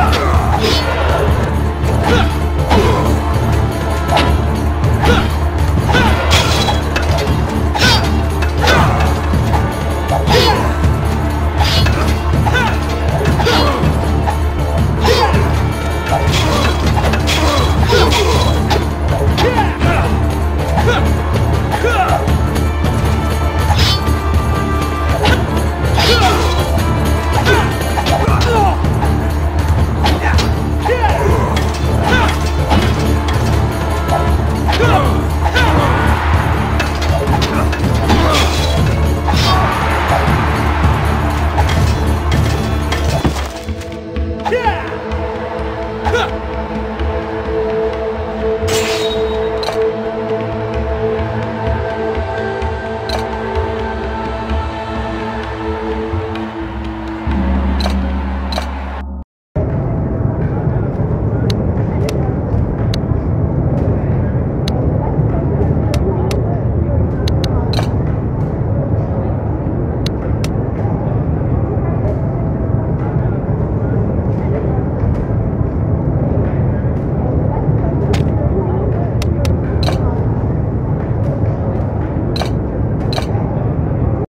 Ugh!